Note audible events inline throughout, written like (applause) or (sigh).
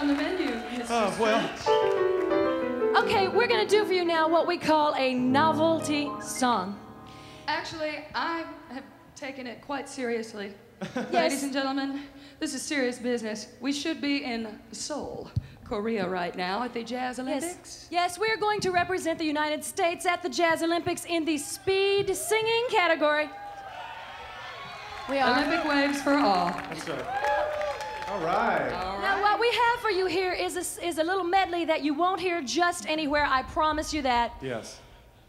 on the menu, Mr. Oh, well. Okay, we're gonna do for you now what we call a novelty song. Actually, I have taken it quite seriously. (laughs) Yes. Ladies and gentlemen, this is serious business. We should be in Seoul, Korea right now at the Jazz Olympics. Yes, yes, we're going to represent the United States at the Jazz Olympics in the speed singing category. We are. Olympic waves for all. That's right. All right. Now, what we have for you here is a, is a little medley that you won't hear just anywhere. I promise you that. Yes.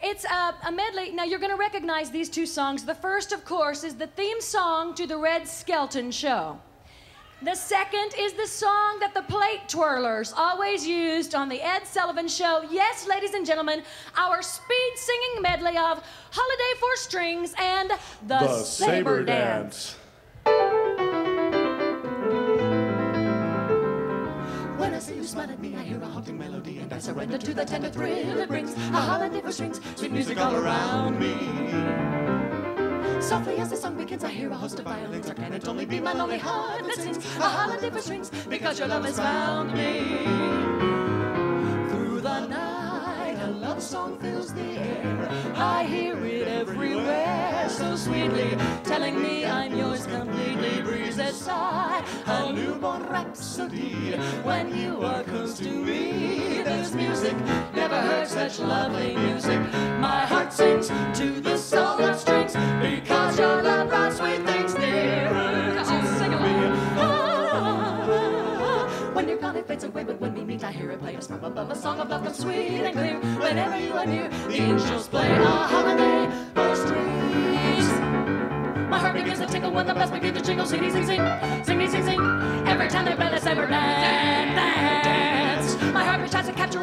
It's a, a medley. Now, you're going to recognize these two songs. The first, of course, is the theme song to the Red Skelton Show. The second is the song that the plate twirlers always used on the Ed Sullivan Show. Yes, ladies and gentlemen, our speed singing medley of Holiday for Strings and The, Saber, Dance. When surrender to the tender thrill it brings. A holiday for strings, sweet music all around me. Softly as the song begins, I hear a host of violins. Or can it only be my lonely heart that sings a holiday for strings? Because your love has found me. Through the night, a love song fills the air. I hear it everywhere, so sweetly, telling me I'm yours completely. Breezes sigh, a newborn rhapsody. When you are close to me, music. Never heard such lovely music. My heart sings to the song of strings because your love brought sweet things nearer to sing me. Ah, When you're gone, it fades away, but when we meet, I hear it play us from above. A song of love comes sweet and clear. Whenever you are near, the angels play a holiday for strings. My heart begins to tickle when the bells begin to jingle. Sing, sing, sing, sing, sing, sing. Every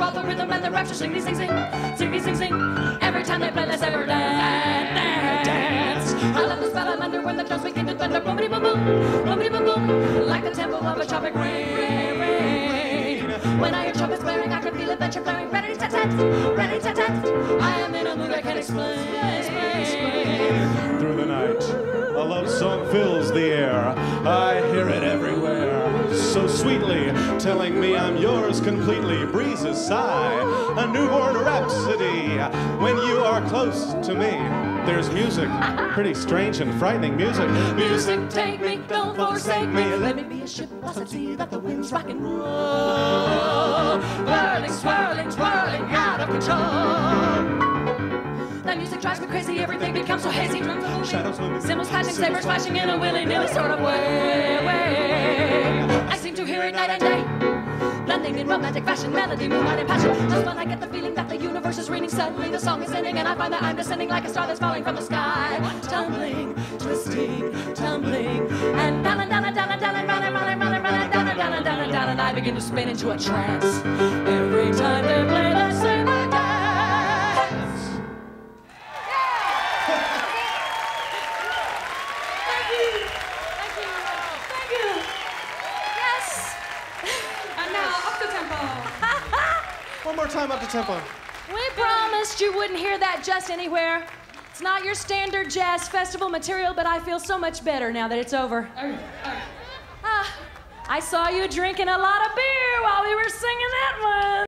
all the rhythm and the rapture. Sing, me, sing, sing, sing, me, sing, sing. Every time they play the saber dance, dance. I love the spell I'm under when the drums begin to thunder. Boomity boom boom, boomity boom boom, like the tempo of a tropic rain. rain. When I hear trumpets blaring, I can feel adventure flaring. Ready tat tat, ready tat tat. I am in a mood I can't explain. Through the night, a love song fills the air. I hear it everywhere, so sweetly, telling me I'm yours completely. Breezes sigh, a newborn rhapsody. When you are close to me, there's music, pretty strange and frightening music. Music, take me, don't forsake me. Let me be a ship lost at sea that the winds rock and roll. Whirling, swirling, twirling, out of control. That music drives me crazy, everything becomes so hazy. Drums are Shadows moving. cymbals clashing, sabers flashing in a willy-nilly sort of way, way. Romantic fashion, melody, moonlight, and passion. Just when I get the feeling that the universe is reading, suddenly the song is ending, and I find that I'm descending like a star that's falling from the sky. Tumbling, twisting, tumbling, and down and down and down and down and round and round and down and down and down and down, and I begin to spin into a trance. Every time they play the saber time up to tempo. We promised you wouldn't hear that just anywhere. It's not your standard jazz festival material, but I feel so much better now that it's over. Ah, I saw you drinking a lot of beer while we were singing that one.